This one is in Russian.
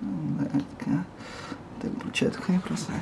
Ну, да. Так, получается, такая просто.